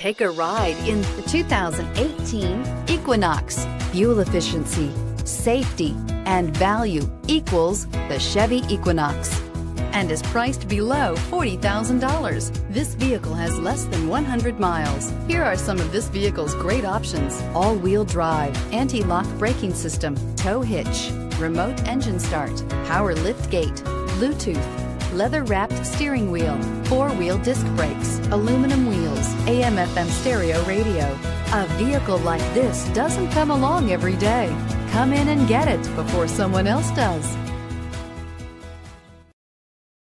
Take a ride in the 2018 Equinox. Fuel efficiency, safety, and value equals the Chevy Equinox and is priced below $40,000. This vehicle has less than 100 miles. Here are some of this vehicle's great options. All-wheel drive, anti-lock braking system, tow hitch, remote engine start, power lift gate, Bluetooth, leather-wrapped steering wheel, four-wheel disc brakes, aluminum wheels, AM-FM stereo radio. A vehicle like this doesn't come along every day. Come in and get it before someone else does.